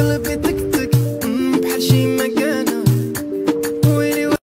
Philippine